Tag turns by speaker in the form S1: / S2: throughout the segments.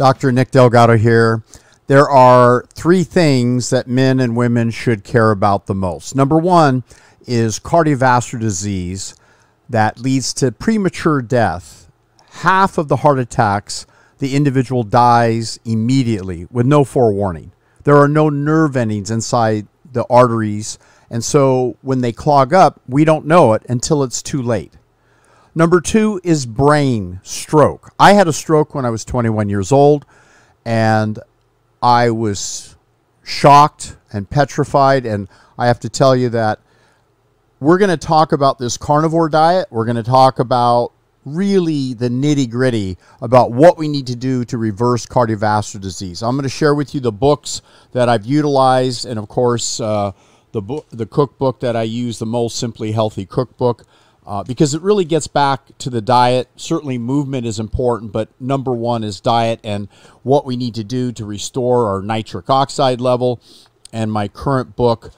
S1: Dr. Nick Delgado here. There are three things that men and women should care about the most. Number one is cardiovascular disease that leads to premature death. Half of the heart attacks, the individual dies immediately with no forewarning. There are no nerve endings inside the arteries. And so when they clog up, we don't know it until it's too late. Number two is brain stroke. I had a stroke when I was 21 years old, and I was shocked and petrified. And I have to tell you that we're going to talk about this carnivore diet. We're going to talk about really the nitty gritty about what we need to do to reverse cardiovascular disease. I'm going to share with you the books that I've utilized, and of course, uh, the book, the cookbook that I use, the most simply healthy cookbook uh, because it really gets back to the diet. Certainly, movement is important, but number one is diet and what we need to do to restore our nitric oxide level. And my current book,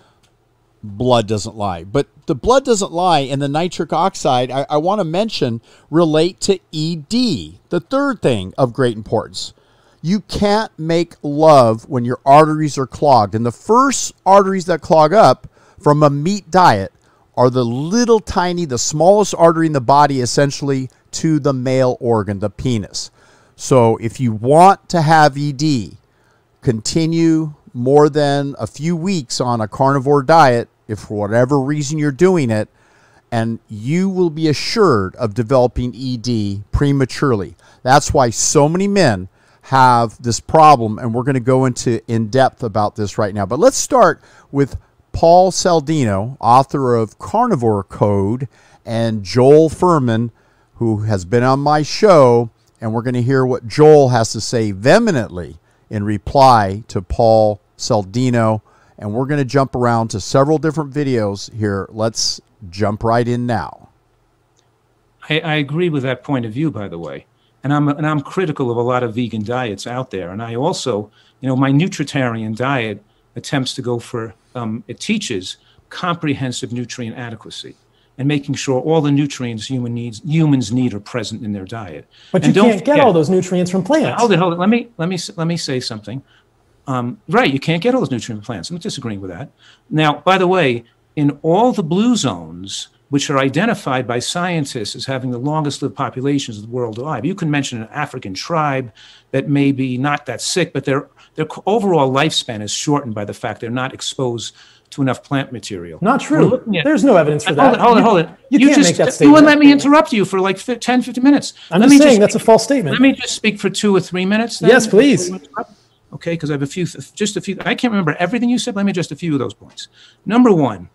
S1: Blood Doesn't Lie. But the blood doesn't lie and the nitric oxide, I, I want to mention, relate to ED, the third thing of great importance. You can't make love when your arteries are clogged. And the first arteries that clog up from a meat diet are the little tiny, the smallest artery in the body, essentially to the male organ, the penis. So if you want to have ED, continue more than a few weeks on a carnivore diet, if for whatever reason you're doing it, and you will be assured of developing ED prematurely. That's why so many men have this problem, and we're going to go into in depth about this right now. But let's start with Paul Saladino, author of Carnivore Code, and Joel Fuhrman, who has been on my show. And we're going to hear what Joel has to say vehemently in reply to Paul Saladino. And we're going to jump around to several different videos here. Let's jump right in now.
S2: I, I agree with that point of view, by the way. And I'm, and I'm critical of a lot of vegan diets out there. And I also, you know, my nutritarian diet attempts to go for, um, it teaches comprehensive nutrient adequacy and making sure all the nutrients human needs, humans need are present in their diet.
S3: But
S2: and
S3: you can't forget, get all those nutrients from plants.
S2: Hold it, hold it. Let me, let me, let me say something. Um, right, you can't get all those nutrients from plants. I'm not disagreeing with that. Now, by the way, in all the blue zones, which are identified by scientists as having the longest lived populations of the world alive. You can mention an African tribe that may be not that sick, but their, their overall lifespan is shortened by the fact they're not exposed to enough plant material.
S3: Not true. At, There's no evidence for that.
S2: Hold it, hold it, hold it.
S3: You, you, can't
S2: just,
S3: make that statement.
S2: You wouldn't let me interrupt you for like 10, 15 minutes.
S3: I'm
S2: let
S3: just
S2: me
S3: saying
S2: just
S3: that's a false statement.
S2: Let me just speak for two or three minutes. Then,
S3: yes, please.
S2: Okay, because I have a few, just a few. I can't remember everything you said. Let me just a few of those points. Number one,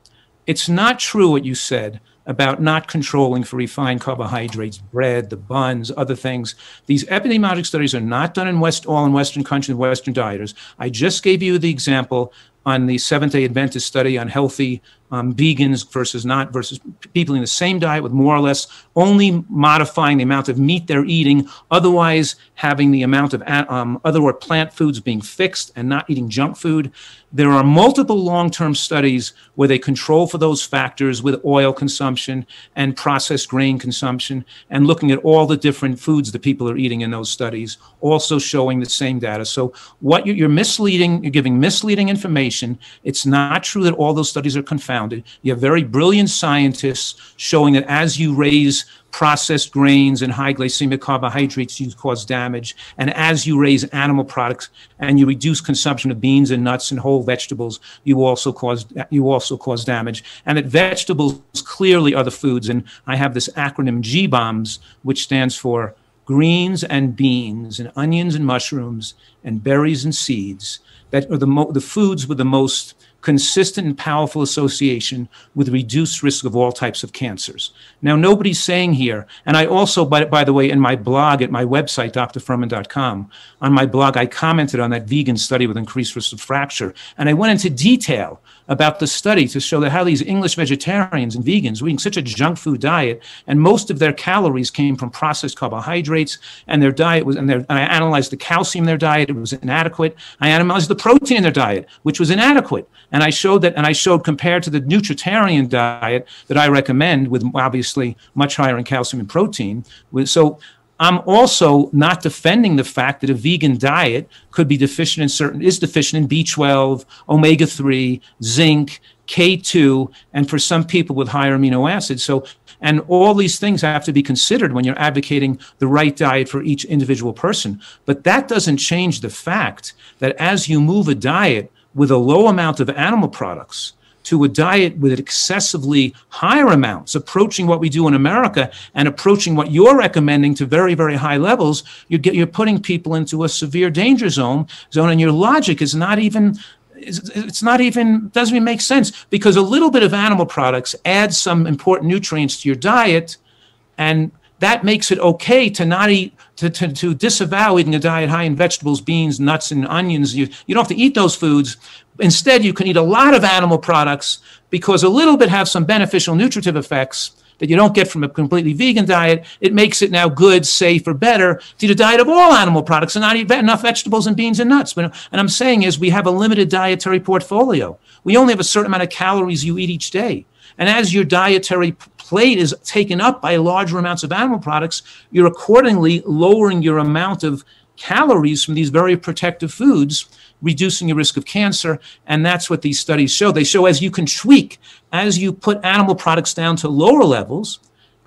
S2: it's not true what you said about not controlling for refined carbohydrates, bread, the buns, other things. These epidemiologic studies are not done in West, all in Western countries, Western dieters. I just gave you the example on the Seventh Day Adventist study on healthy um, vegans versus not versus people in the same diet with more or less only modifying the amount of meat they're eating, otherwise having the amount of um, other or plant foods being fixed and not eating junk food. There are multiple long-term studies where they control for those factors with oil consumption and processed grain consumption and looking at all the different foods that people are eating in those studies, also showing the same data. So what you're, you're misleading, you're giving misleading information. It's not true that all those studies are confounded. You have very brilliant scientists showing that as you raise processed grains and high glycemic carbohydrates you cause damage. And as you raise animal products and you reduce consumption of beans and nuts and whole vegetables you also cause you also cause damage. And that vegetables clearly are the foods. And i have this acronym G-BOMBS which stands for greens and beans and onions and mushrooms and berries and seeds that are the, the foods with the most consistent and powerful association with reduced risk of all types of cancers. Now, nobody's saying here, and I also, by, by the way, in my blog at my website, drfuhrman.com, on my blog, I commented on that vegan study with increased risk of fracture, and I went into detail about the study to show that how these English vegetarians and vegans were eating such a junk food diet, and most of their calories came from processed carbohydrates, and their diet was, and, their, and I analyzed the calcium in their diet, it was inadequate. I analyzed the protein in their diet, which was inadequate. I showed that, and I showed compared to the nutritarian diet that I recommend, with obviously much higher in calcium and protein. So I'm also not defending the fact that a vegan diet could be deficient in certain is deficient in B12, omega 3, zinc, K2, and for some people with higher amino acids. So and all these things have to be considered when you're advocating the right diet for each individual person. But that doesn't change the fact that as you move a diet with a low amount of animal products, to a diet with excessively higher amounts, approaching what we do in America and approaching what you're recommending to very, very high levels, you get, you're putting people into a severe danger zone, zone, and your logic is not even it's not even doesn't even make sense because a little bit of animal products adds some important nutrients to your diet and that makes it okay to not eat to, to, to disavow eating a diet high in vegetables beans nuts and onions you, you don't have to eat those foods instead you can eat a lot of animal products because a little bit have some beneficial nutritive effects that you don't get from a completely vegan diet, it makes it now good, safe, or better to eat a diet of all animal products and not eat enough vegetables and beans and nuts. And I'm saying is we have a limited dietary portfolio. We only have a certain amount of calories you eat each day. And as your dietary plate is taken up by larger amounts of animal products, you're accordingly lowering your amount of calories from these very protective foods reducing your risk of cancer. And that's what these studies show. They show as you can tweak, as you put animal products down to lower levels,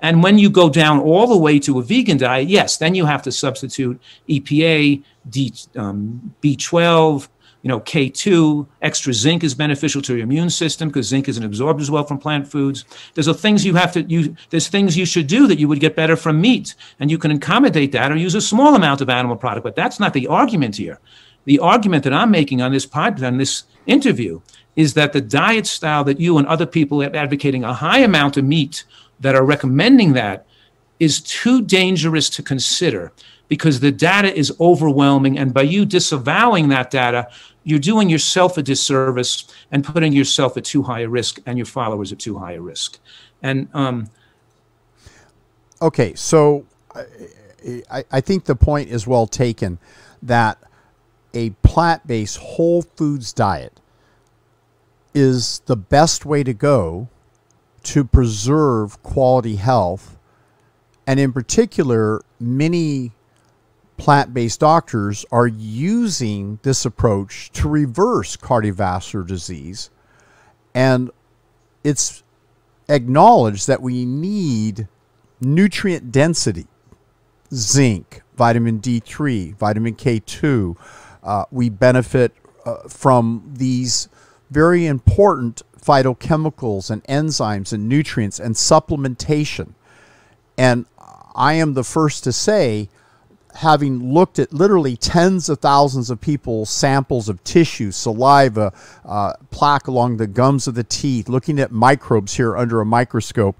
S2: and when you go down all the way to a vegan diet, yes, then you have to substitute EPA, D, um, B12, you know, K2, extra zinc is beneficial to your immune system because zinc isn't absorbed as well from plant foods. There's a things you have to you there's things you should do that you would get better from meat, and you can accommodate that or use a small amount of animal product. But that's not the argument here the argument that I'm making on this podcast, on this interview, is that the diet style that you and other people are advocating a high amount of meat that are recommending that is too dangerous to consider because the data is overwhelming. And by you disavowing that data, you're doing yourself a disservice and putting yourself at too high a risk and your followers at too high a risk. And um,
S1: okay, so I, I think the point is well taken that a plant based whole foods diet is the best way to go to preserve quality health. And in particular, many plant based doctors are using this approach to reverse cardiovascular disease. And it's acknowledged that we need nutrient density, zinc, vitamin D3, vitamin K2, uh, we benefit uh, from these very important phytochemicals and enzymes and nutrients and supplementation. And I am the first to say, having looked at literally tens of thousands of people's samples of tissue, saliva, uh, plaque along the gums of the teeth, looking at microbes here under a microscope,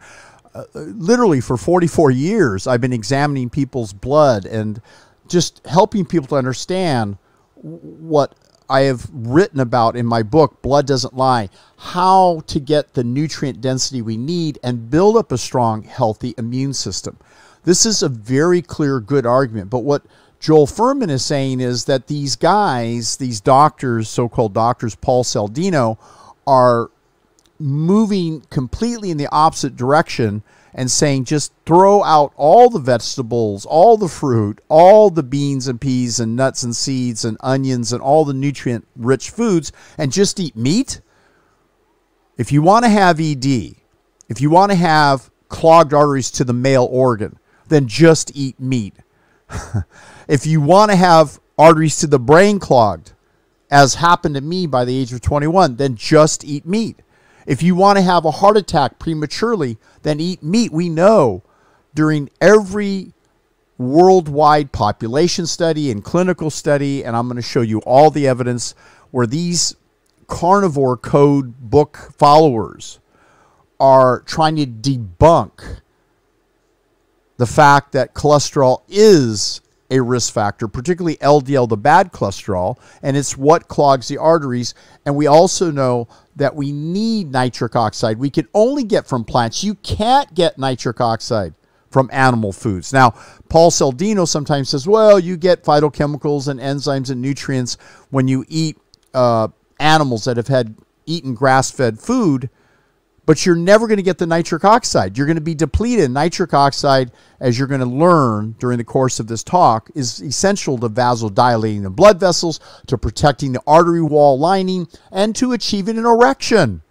S1: uh, literally for 44 years, I've been examining people's blood and just helping people to understand what I have written about in my book, Blood Doesn't Lie, how to get the nutrient density we need and build up a strong, healthy immune system. This is a very clear, good argument. But what Joel Fuhrman is saying is that these guys, these doctors, so called doctors, Paul Saladino, are moving completely in the opposite direction and saying just throw out all the vegetables, all the fruit, all the beans and peas and nuts and seeds and onions and all the nutrient rich foods and just eat meat? If you want to have ED, if you want to have clogged arteries to the male organ, then just eat meat. if you want to have arteries to the brain clogged, as happened to me by the age of 21, then just eat meat. If you want to have a heart attack prematurely, then eat meat. We know during every worldwide population study and clinical study, and I'm going to show you all the evidence where these carnivore code book followers are trying to debunk the fact that cholesterol is a risk factor, particularly LDL, the bad cholesterol, and it's what clogs the arteries. And we also know that we need nitric oxide. We can only get from plants. You can't get nitric oxide from animal foods. Now, Paul Saladino sometimes says, well, you get phytochemicals and enzymes and nutrients when you eat uh, animals that have had eaten grass fed food but you're never going to get the nitric oxide. You're going to be depleted. Nitric oxide, as you're going to learn during the course of this talk, is essential to vasodilating the blood vessels, to protecting the artery wall lining, and to achieving an erection.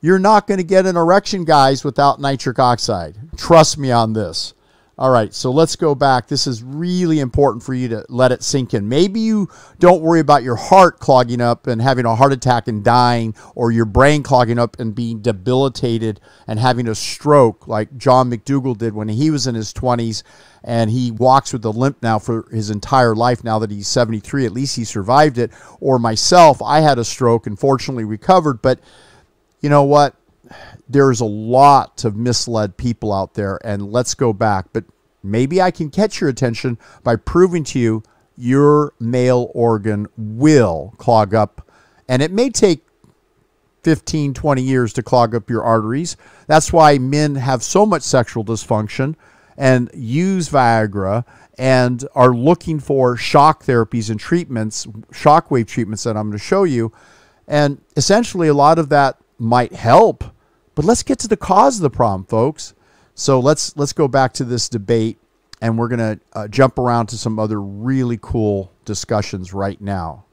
S1: You're not going to get an erection, guys, without nitric oxide. Trust me on this. All right, so let's go back. This is really important for you to let it sink in. Maybe you don't worry about your heart clogging up and having a heart attack and dying, or your brain clogging up and being debilitated and having a stroke like John McDougall did when he was in his 20s. And he walks with a limp now for his entire life now that he's 73. At least he survived it. Or myself, I had a stroke and fortunately recovered. But you know what? There's a lot of misled people out there, and let's go back. But maybe I can catch your attention by proving to you your male organ will clog up, and it may take 15, 20 years to clog up your arteries. That's why men have so much sexual dysfunction and use Viagra and are looking for shock therapies and treatments, shockwave treatments that I'm going to show you. And essentially, a lot of that might help but let's get to the cause of the problem, folks. So let's let's go back to this debate, and we're going to uh, jump around to some other really cool discussions right now.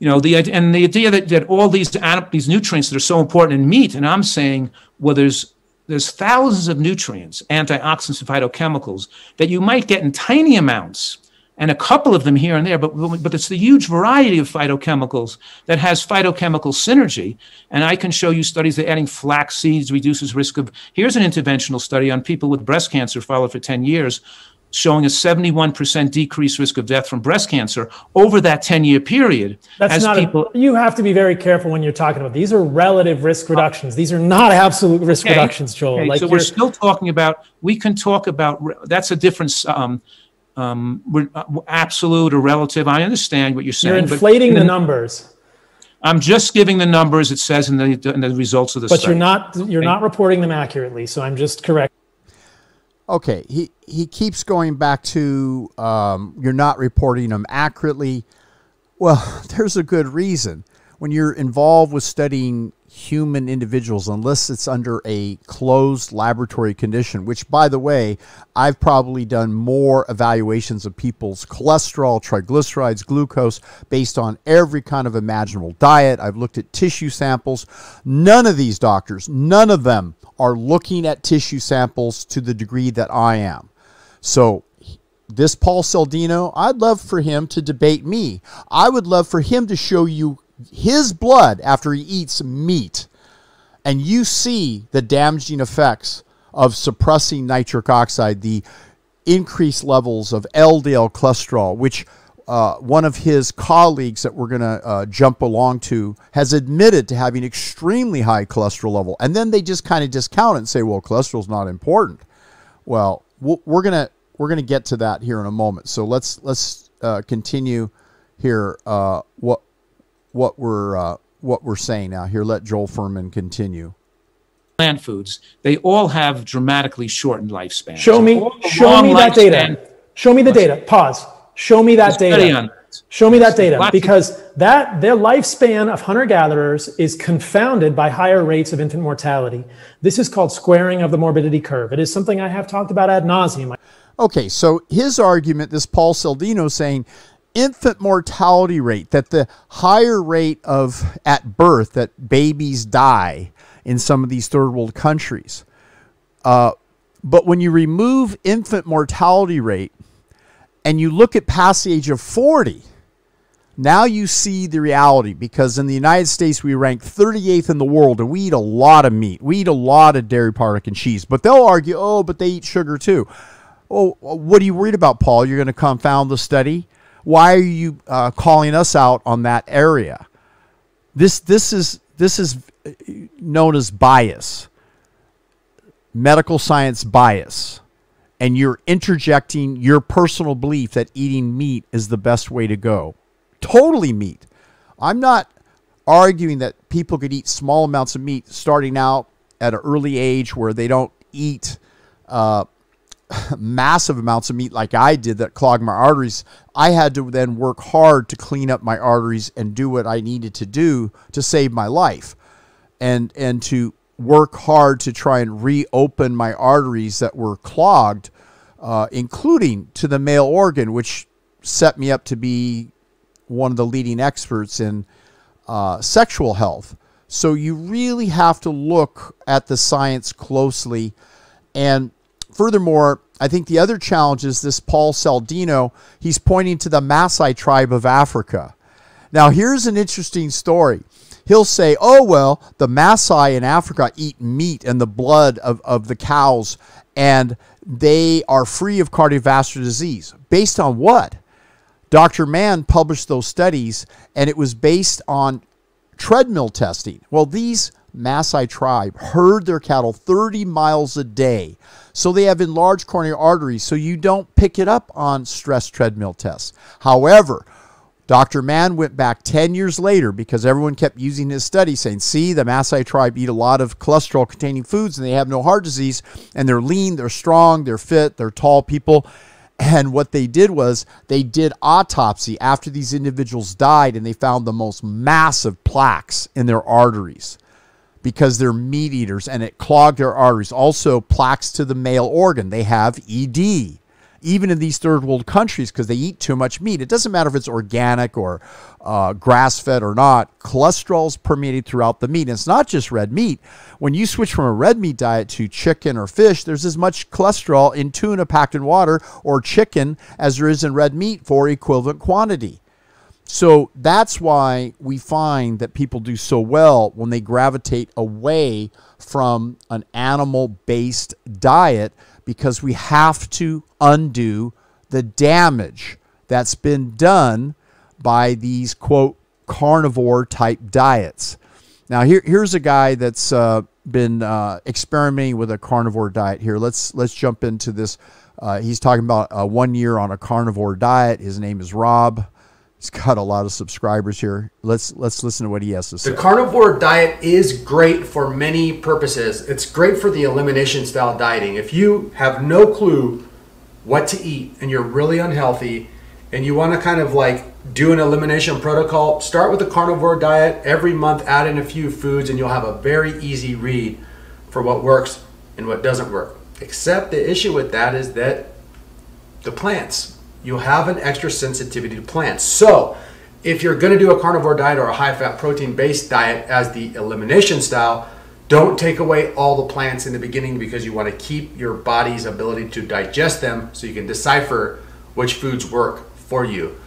S2: You know the and the idea that, that all these these nutrients that are so important in meat, and I'm saying well, there's there's thousands of nutrients, antioxidants, and phytochemicals that you might get in tiny amounts and a couple of them here and there, but, but it's the huge variety of phytochemicals that has phytochemical synergy. And I can show you studies that adding flax seeds reduces risk of, here's an interventional study on people with breast cancer followed for 10 years, showing a 71% decreased risk of death from breast cancer over that 10 year period.
S3: That's not, people, a, you have to be very careful when you're talking about, these are relative risk reductions. These are not absolute risk okay. reductions, Joel.
S2: Okay. Like so we're still talking about, we can talk about, that's a different, um, um, uh, absolute or relative. I understand what you're saying.
S3: You're inflating the numbers.
S2: I'm just giving the numbers it says in the, in the results of the
S3: but
S2: study.
S3: you're not you're not reporting them accurately. So I'm just correct.
S1: Okay, he he keeps going back to um, you're not reporting them accurately. Well, there's a good reason. When you're involved with studying human individuals unless it's under a closed laboratory condition, which, by the way, I've probably done more evaluations of people's cholesterol, triglycerides, glucose based on every kind of imaginable diet. I've looked at tissue samples. None of these doctors, none of them are looking at tissue samples to the degree that I am. So, this Paul Saladino, I'd love for him to debate me. I would love for him to show you his blood after he eats meat, and you see the damaging effects of suppressing nitric oxide, the increased levels of LDL cholesterol, which uh, one of his colleagues that we're going to uh, jump along to has admitted to having extremely high cholesterol level. And then they just kind of discount it and say, well, cholesterol is not important. Well, we're going to we're going to get to that here in a moment. So let's let's uh, continue here. Uh, what what we're uh, what we're saying now. Here, let Joel Fuhrman continue.
S2: Plant foods, they all have dramatically shortened lifespans.
S3: Show me, show me that data. Show me the data. Pause. Show me that data. Show me that data because that their lifespan of hunter gatherers is confounded by higher rates of infant mortality. This is called squaring of the morbidity curve. It is something I have talked about ad nauseum.
S1: Okay, so his argument, this Paul Saladino saying infant mortality rate, that the higher rate of at birth that babies die in some of these third world countries. Uh, but when you remove infant mortality rate and you look at past the age of 40, now you see the reality because in the United States we rank 38th in the world and we eat a lot of meat. We eat a lot of dairy product and cheese. But they'll argue, oh, but they eat sugar too. Oh, what are you worried about, Paul? You're going to confound the study? Why are you uh, calling us out on that area? This this is this is known as bias, medical science bias, and you're interjecting your personal belief that eating meat is the best way to go. Totally meat. I'm not arguing that people could eat small amounts of meat starting out at an early age where they don't eat uh, massive amounts of meat like I did that clogged my arteries, I had to then work hard to clean up my arteries and do what I needed to do to save my life and and to work hard to try and reopen my arteries that were clogged, uh, including to the male organ, which set me up to be one of the leading experts in uh, sexual health. So you really have to look at the science closely. And furthermore, I think the other challenge is this Paul Saladino, he's pointing to the Maasai tribe of Africa. Now, here's an interesting story. He'll say, oh, well, the Maasai in Africa eat meat and the blood of, of the cows, and they are free of cardiovascular disease. Based on what? Dr. Mann published those studies, and it was based on treadmill testing. Well, these Maasai tribe herd their cattle 30 miles a day. So they have enlarged coronary arteries, so you don't pick it up on stress treadmill tests. However, Dr. Mann went back 10 years later because everyone kept using his study saying, see, the Maasai tribe eat a lot of cholesterol containing foods and they have no heart disease and they're lean, they're strong, they're fit, they're tall people. And what they did was they did autopsy after these individuals died and they found the most massive plaques in their arteries because they're meat eaters and it clogged their arteries. Also, plaques to the male organ. They have ED even in these third world countries because they eat too much meat. It doesn't matter if it's organic or uh, grass fed or not, cholesterol is permeated throughout the meat. And it's not just red meat. When you switch from a red meat diet to chicken or fish, there's as much cholesterol in tuna packed in water or chicken as there is in red meat for equivalent quantity. So that's why we find that people do so well when they gravitate away from an animal based diet because we have to undo the damage that's been done by these quote carnivore type diets. Now here, here's a guy that's uh, been uh, experimenting with a carnivore diet. Here, let's let's jump into this. Uh, he's talking about uh, one year on a carnivore diet. His name is Rob. He's got a lot of subscribers here. Let's let's listen to what he has to say.
S4: The carnivore diet is great for many purposes. It's great for the elimination style dieting. If you have no clue what to eat and you're really unhealthy and you want to kind of like do an elimination protocol, start with the carnivore diet. Every month add in a few foods and you'll have a very easy read for what works and what doesn't work. Except the issue with that is that the plants you'll have an extra sensitivity to plants. So, if you're going to do a carnivore diet or a high fat protein based diet as the elimination style, don't take away all the plants in the beginning because you want to keep your body's ability to digest them so you can decipher which foods work for you.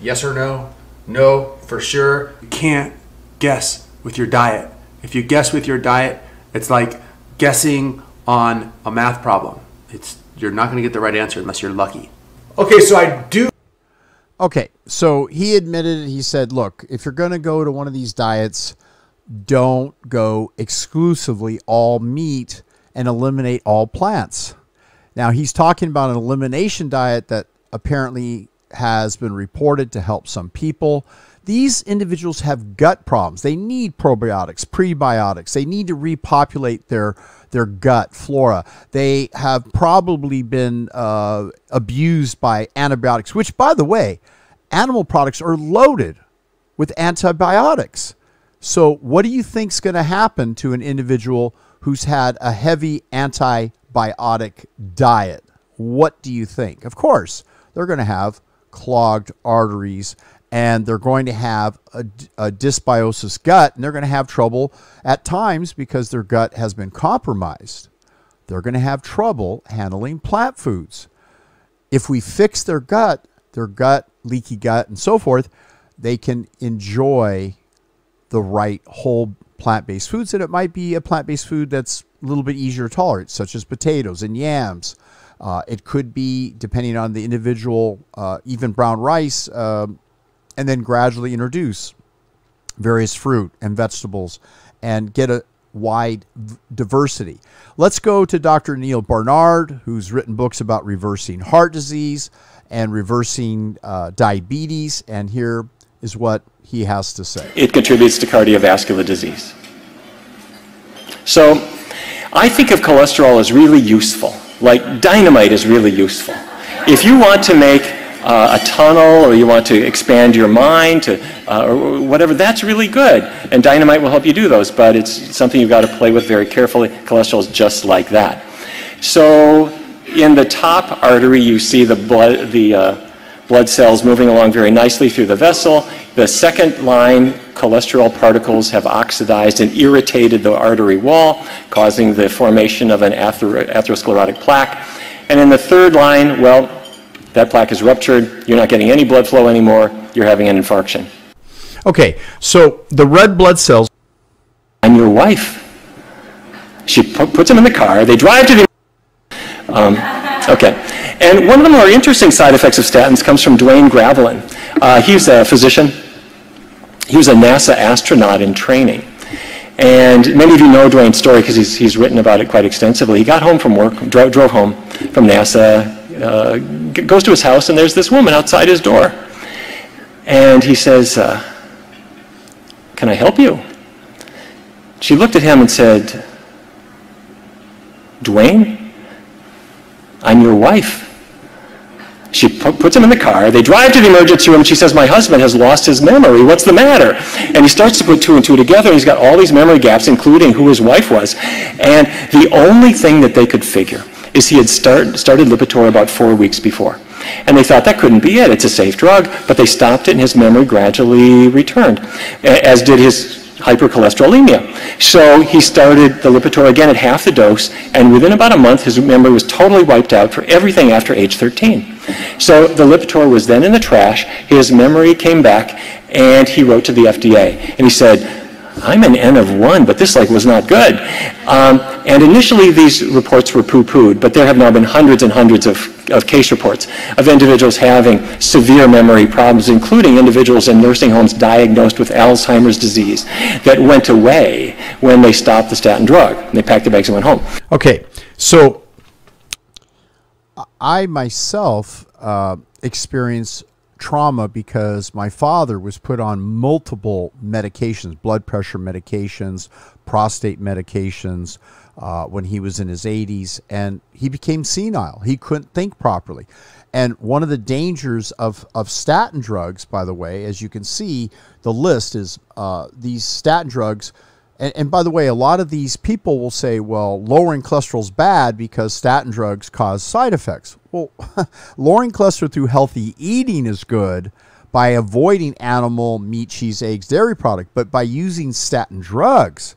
S4: Yes or no? No, for sure. You can't guess with your diet. If you guess with your diet, it's like guessing on a math problem. It's you're not going to get the right answer unless you're lucky. Okay, so I do.
S1: Okay, so he admitted, he said, look, if you're going to go to one of these diets, don't go exclusively all meat and eliminate all plants. Now, he's talking about an elimination diet that apparently has been reported to help some people. These individuals have gut problems. They need probiotics, prebiotics. They need to repopulate their their gut flora. They have probably been uh, abused by antibiotics, which, by the way, animal products are loaded with antibiotics. So, what do you think is going to happen to an individual who's had a heavy antibiotic diet? What do you think? Of course, they're going to have clogged arteries and they're going to have a, a, dysbiosis gut and they're going to have trouble at times because their gut has been compromised. They're going to have trouble handling plant foods. If we fix their gut, their gut, leaky gut, and so forth, they can enjoy the right whole plant based foods. And it might be a plant based food that's a little bit easier to tolerate, such as potatoes and yams. Uh, it could be, depending on the individual, uh, even brown rice, uh, and then gradually introduce various fruit and vegetables and get a wide diversity. Let's go to Dr. Neal Barnard, who's written books about reversing heart disease and reversing uh, diabetes. And here is what he has to say.
S5: It contributes to cardiovascular disease. So I think of cholesterol as really useful, like dynamite is really useful. If you want to make uh, a tunnel or you want to expand your mind to, uh, or whatever, that's really good. And dynamite will help you do those, but it's something you've got to play with very carefully. Cholesterol is just like that. So in the top artery, you see the blood, the uh, blood cells moving along very nicely through the vessel. The second line, cholesterol particles have oxidized and irritated the artery wall, causing the formation of an ather- atherosclerotic plaque. And in the third line, well, that plaque is ruptured, you're not getting any blood flow anymore, you're having an infarction.
S1: Okay, so the red blood cells.
S5: I'm your wife. She pu- puts them in the car, they drive to the. Um, okay. And one of the more interesting side effects of statins comes from Duane Graveline. Uh, he's a physician. He was a NASA astronaut in training. And many of you know Duane's story because he's, he's written about it quite extensively. He got home from work, dro- drove home from NASA, uh, goes to his house, and there's this woman outside his door. And he says, uh, Can I help you? She looked at him and said, Duane, I'm your wife. She pu- puts him in the car. They drive to the emergency room. She says, My husband has lost his memory. What's the matter? And he starts to put two and two together. And he's got all these memory gaps, including who his wife was. And the only thing that they could figure is he had start, started Lipitor about four weeks before. And they thought that couldn't be it. It's a safe drug. But they stopped it, and his memory gradually returned, as did his hypercholesterolemia. So he started the Lipitor again at half the dose, and within about a month, his memory was totally wiped out for everything after age 13. So the Lipitor was then in the trash, his memory came back, and he wrote to the FDA, and he said, I'm an N of one, but this like was not good. Um, and initially these reports were poo-pooed, but there have now been hundreds and hundreds of, of case reports of individuals having severe memory problems, including individuals in nursing homes diagnosed with Alzheimer's disease that went away when they stopped the statin drug. And they packed their bags and went home.
S1: Okay, so I myself uh, experienced trauma because my father was put on multiple medications, blood pressure medications, prostate medications, uh, when he was in his 80s, and he became senile. He couldn't think properly. And one of the dangers of, of statin drugs, by the way, as you can see, the list is uh, these statin drugs. And, and by the way, a lot of these people will say, well, lowering cholesterol is bad because statin drugs cause side effects. Well, lowering cholesterol through healthy eating is good by avoiding animal meat, cheese, eggs, dairy product, but by using statin drugs,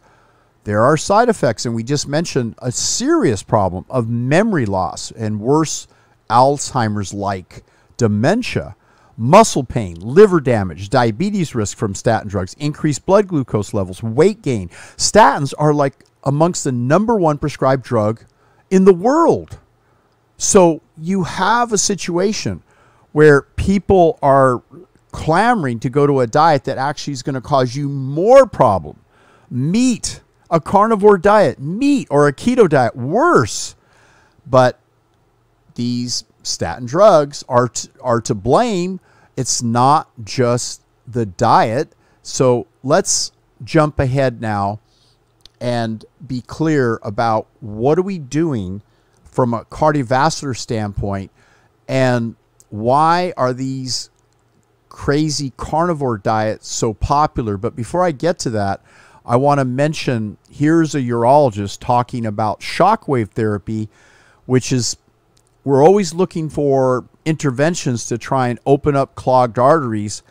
S1: there are side effects. And we just mentioned a serious problem of memory loss and worse, Alzheimer's like dementia, muscle pain, liver damage, diabetes risk from statin drugs, increased blood glucose levels, weight gain. Statins are like amongst the number one prescribed drug in the world. So you have a situation where people are clamoring to go to a diet that actually is going to cause you more problem. Meat, a carnivore diet, meat or a keto diet, worse. But these statin drugs are to, are to blame. It's not just the diet. So let's jump ahead now and be clear about what are we doing from a cardiovascular standpoint and why are these crazy carnivore diets so popular but before i get to that i want to mention here's a urologist talking about shockwave therapy which is we're always looking for interventions to try and open up clogged arteries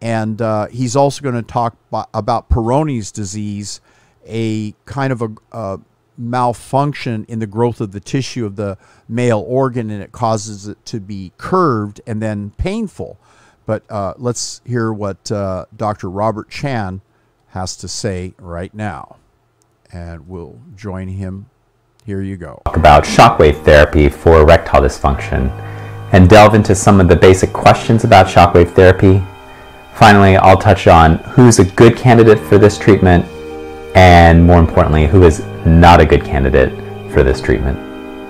S1: and uh, he's also going to talk about Peyronie's disease, a kind of a, a, malfunction in the growth of the tissue of the male organ, and it causes it to be curved and then painful. But uh, let's hear what uh, Dr. Robert Chan has to say right now, and we'll join him. Here you go.
S6: Talk about shockwave therapy for erectile dysfunction and delve into some of the basic questions about shockwave therapy Finally, I'll touch on who's a good candidate for this treatment and more importantly, who is not a good candidate for this treatment.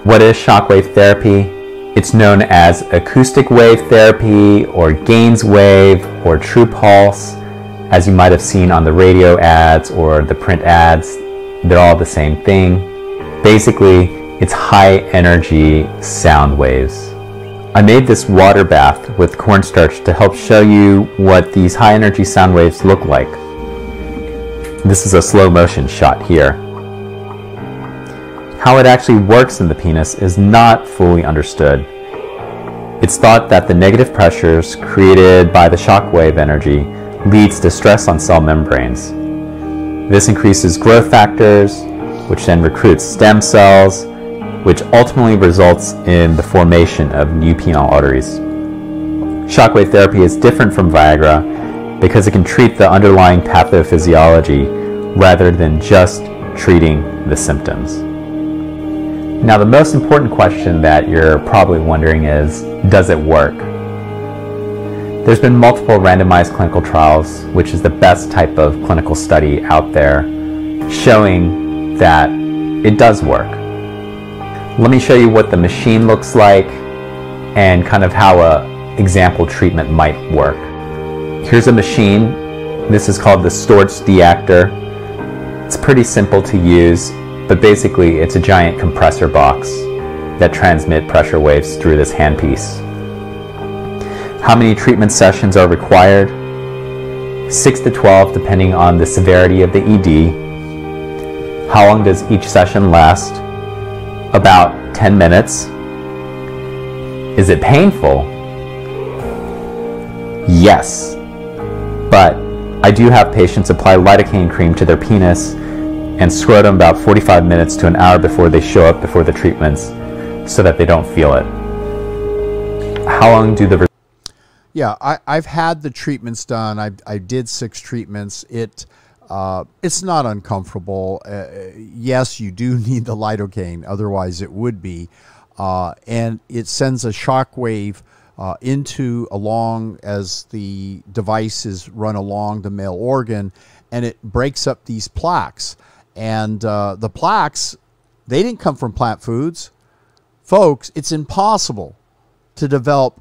S6: What is shockwave therapy? It's known as acoustic wave therapy or GAINSWave or true pulse as you might have seen on the radio ads or the print ads. They're all the same thing. Basically, it's high energy sound waves. I made this water bath with cornstarch to help show you what these high energy sound waves look like. This is a slow motion shot here. How it actually works in the penis is not fully understood. It's thought that the negative pressures created by the shock wave energy leads to stress on cell membranes. This increases growth factors, which then recruits stem cells, which ultimately results in the formation of new penile arteries. Shockwave therapy is different from Viagra because it can treat the underlying pathophysiology rather than just treating the symptoms. Now, the most important question that you're probably wondering is does it work? There's been multiple randomized clinical trials, which is the best type of clinical study out there, showing that it does work. Let me show you what the machine looks like and kind of how a example treatment might work. Here's a machine. This is called the Storz D-Actor. It's pretty simple to use but basically, it's a giant compressor box that transmit pressure waves through this handpiece. How many treatment sessions are required? 6 to 12 depending on the severity of the ED. How long does each session last? About 10 minutes. Is it painful? Yes. But I do have patients apply lidocaine cream to their penis and scrotum about 45 minutes to an hour before they show up before the treatments so that they don't feel it. How long do the
S1: yeah, I, I've had the treatments done. I, I did six treatments. It uh, it's not uncomfortable. Uh, yes, you do need the lidocaine, otherwise it would be. Uh, and it sends a shock wave uh, into along as the device is run along the male organ, and it breaks up these plaques. And uh, the plaques, they didn't come from plant foods. Folks, it's impossible to develop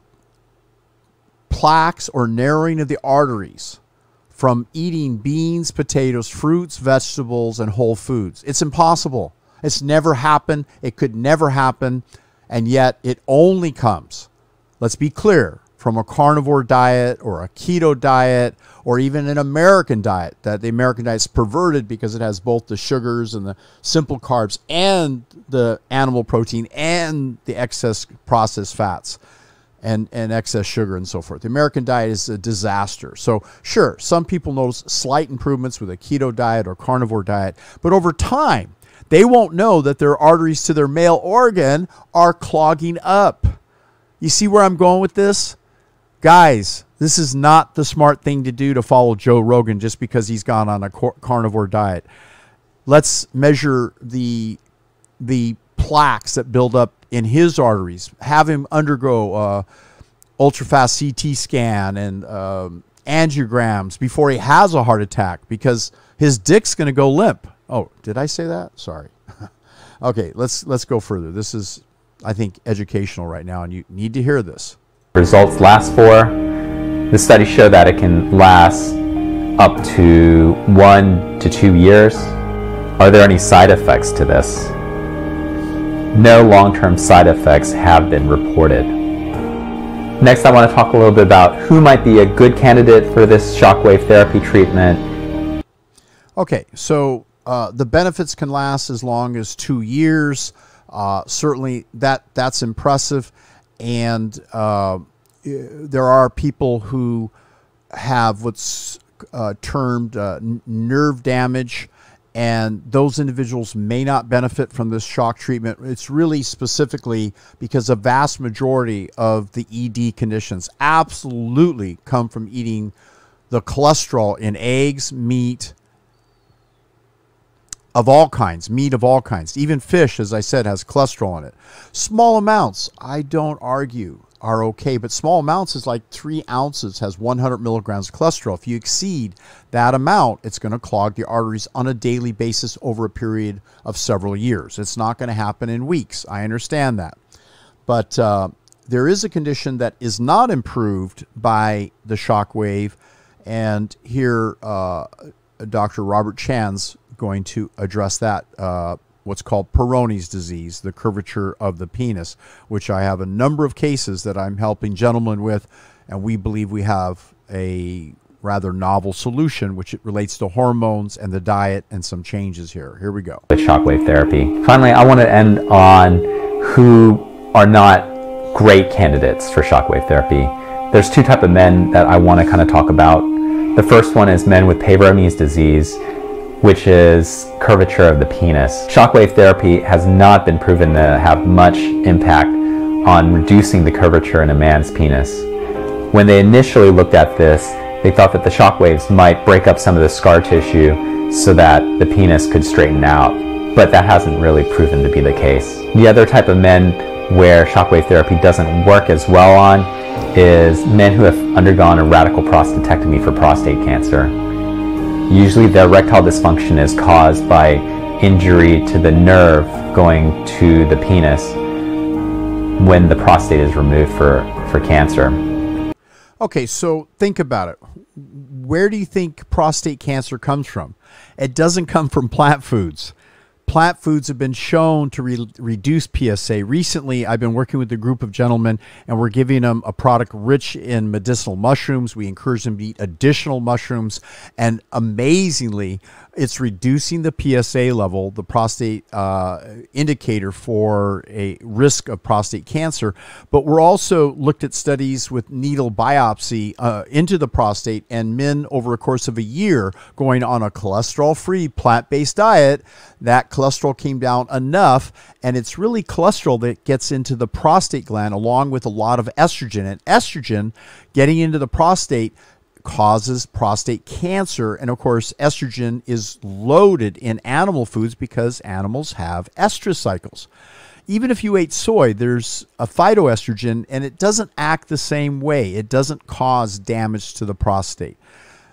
S1: plaques or narrowing of the arteries from eating beans, potatoes, fruits, vegetables, and whole foods. It's impossible. It's never happened. It could never happen. And yet it only comes, let's be clear, from a carnivore diet or a keto diet or even an American diet that the American diet is perverted because it has both the sugars and the simple carbs and the animal protein and the excess processed fats and, and excess sugar and so forth. The American diet is a disaster. So, sure, some people notice slight improvements with a keto diet or carnivore diet, but over time, they won't know that their arteries to their male organ are clogging up. You see where I'm going with this? Guys, this is not the smart thing to do to follow Joe Rogan just because he's gone on a carnivore diet. Let's measure the the plaques that build up in his arteries. Have him undergo uh, ultra fast CT scan and um, angiograms before he has a heart attack because his dick's going to go limp. Oh, did I say that? Sorry. okay, let's let's go further. This is I think educational right now and you need to hear this
S6: results last for. The studies show that it can last up to one to two years. Are there any side effects to this? No long-term side effects have been reported. Next, I want to talk a little bit about who might be a good candidate for this shockwave therapy treatment.
S1: Okay, so uh, the benefits can last as long as two years. Uh, certainly, that that's impressive and uh, there are people who have what's uh, termed uh, nerve damage, and those individuals may not benefit from this shock treatment. It's really specifically because a vast majority of the ED conditions absolutely come from eating the cholesterol in eggs, meat, of all kinds, meat of all kinds. Even fish, as I said, has cholesterol in it. Small amounts, I don't argue, are okay, but small amounts is like three ounces has 100 milligrams of cholesterol. If you exceed that amount, it's going to clog the arteries on a daily basis over a period of several years. It's not going to happen in weeks. I understand that. But uh, there is a condition that is not improved by the shock wave. And here, uh, Dr. Robert Chan's going to address that uh, what's called Peyronie's disease, the curvature of the penis, which I have a number of cases that I'm helping gentlemen with, and we believe we have a rather novel solution, which it relates to hormones and the diet and some changes here. Here we go.
S6: Shockwave therapy. Finally, I want to end on who are not great candidates for shockwave therapy. There's two type of men that I want to kind of talk about. The first one is men with Peyronie's disease, which is curvature of the penis. Shockwave therapy has not been proven to have much impact on reducing the curvature in a man's penis. When they initially looked at this, they thought that the shockwaves might break up some of the scar tissue so that the penis could straighten out, but that hasn't really proven to be the case. The other type of men where shockwave therapy doesn't work as well on is men who have undergone a radical prostatectomy for prostate cancer. Usually the erectile dysfunction is caused by injury to the nerve going to the penis when the prostate is removed for, for cancer.
S1: Okay, so think about it. Where do you think prostate cancer comes from? It doesn't come from plant foods. Plant foods have been shown to re reduce PSA. Recently, I've been working with a group of gentlemen and we're giving them a product rich in medicinal mushrooms. We encourage them to eat additional mushrooms. And amazingly, it's reducing the PSA level, the prostate uh, indicator for a risk of prostate cancer. But we're also looked at studies with needle biopsy uh, into the prostate and men over a course of a year going on a cholesterol free plant based diet. That cholesterol came down enough, and it's really cholesterol that gets into the prostate gland along with a lot of estrogen. And estrogen getting into the prostate causes prostate cancer. And of course, estrogen is loaded in animal foods because animals have estrous cycles. Even if you ate soy, there's a phytoestrogen and it doesn't act the same way. It doesn't cause damage to the prostate.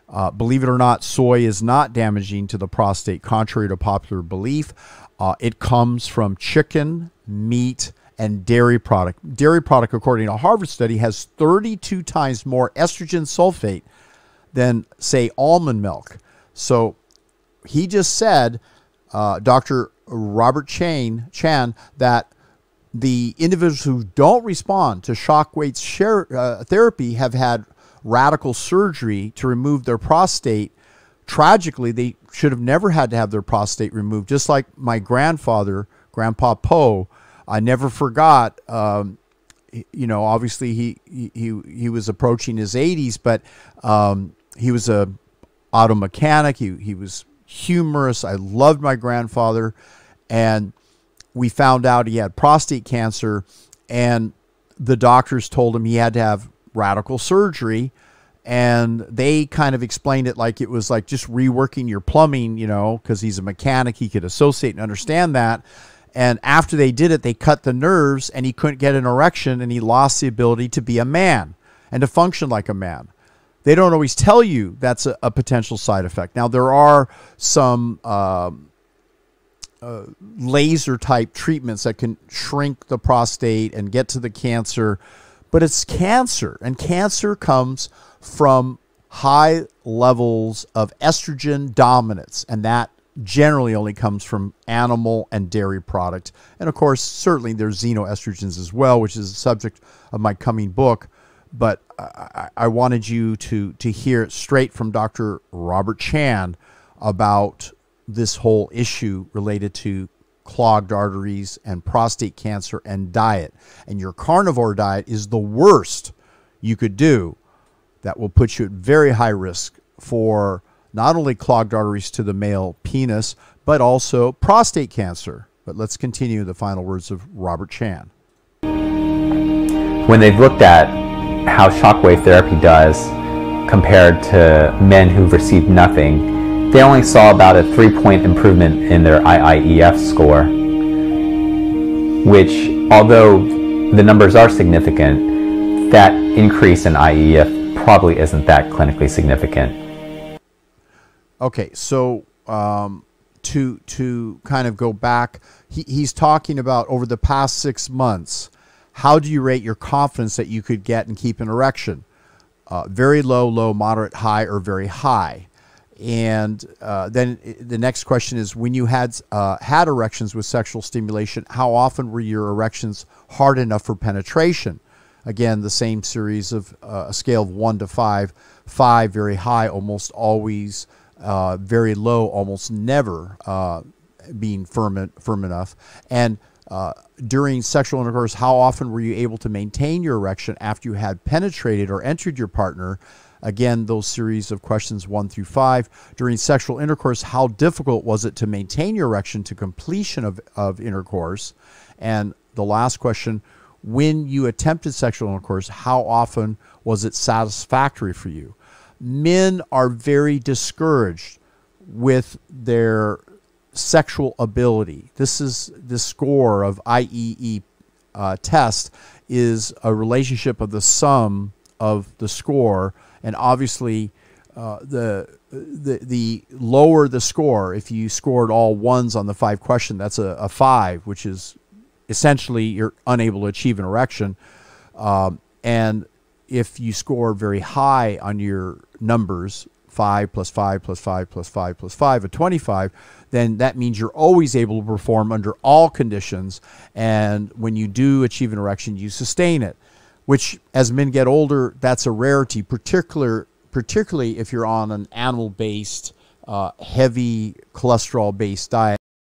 S1: Uh, believe it or not, soy is not damaging to the prostate, contrary to popular belief. Uh, it comes from chicken, meat, and dairy product. Dairy product, according to a Harvard study, has 32 times more estrogen sulfate than, say, almond milk. So he just said, uh, Dr. Robert Chan, Chan, that the individuals who don't respond to shockwave share, uh, therapy have had radical surgery to remove their prostate. Tragically, they should have never had to have their prostate removed. Just like my grandfather, Grandpa Poe, I never forgot. Um, you know, obviously he he he was approaching his 80s, but um, he was a auto mechanic. He he was humorous. I loved my grandfather, and we found out he had prostate cancer, and the doctors told him he had to have radical surgery. And they kind of explained it like it was like just reworking your plumbing, you know, because he's a mechanic. He could associate and understand that. And after they did it, they cut the nerves and he couldn't get an erection and he lost the ability to be a man and to function like a man. They don't always tell you that's a, a potential side effect. Now, there are some um, uh, laser type treatments that can shrink the prostate and get to the cancer, but it's cancer, and cancer comes from high levels of estrogen dominance, and that generally only comes from animal and dairy product. And of course, certainly there's xenoestrogens as well, which is the subject of my coming book but I, I, wanted you to to hear it straight from Dr. Robert Chan about this whole issue related to clogged arteries and prostate cancer and diet. And your carnivore diet is the worst you could do that will put you at very high risk for not only clogged arteries to the male penis, but also prostate cancer. But let's continue the final words of Robert Chan.
S6: When they've looked at how shockwave therapy does compared to men who've received nothing, they only saw about a three point improvement in their IIEF score, which, although the numbers are significant, that increase in IEF probably isn't that clinically significant.
S1: Okay, so um, to to kind of go back, he, he's talking about over the past six months how do you rate your confidence that you could get and keep an erection? Uh, very low, low, moderate, high, or very high. And uh, then the next question is when you had uh, had erections with sexual stimulation, how often were your erections hard enough for penetration? Again, the same series of uh, a scale of one to five. Five, very high, almost always. Uh, very low, almost never uh, being firm, firm enough. And uh, during sexual intercourse, how often were you able to maintain your erection after you had penetrated or entered your partner? Again, those series of questions one through five. During sexual intercourse, how difficult was it to maintain your erection to completion of, of intercourse? And the last question, when you attempted sexual intercourse, how often was it satisfactory for you? Men are very discouraged with their sexual ability. This is the score of IEE uh, test is a relationship of the sum of the score, and obviously uh, the the the lower the score, if you scored all ones on the five question, that's a, a five, which is essentially you're unable to achieve an erection, um, and if you score very high on your numbers, 5 plus 5 plus 5 plus 5 plus 5 a 25 then that means you're always able to perform under all conditions. And when you do achieve an erection you sustain it which as men get older that's a rarity particular particularly if you're on an animal based uh, heavy cholesterol based diet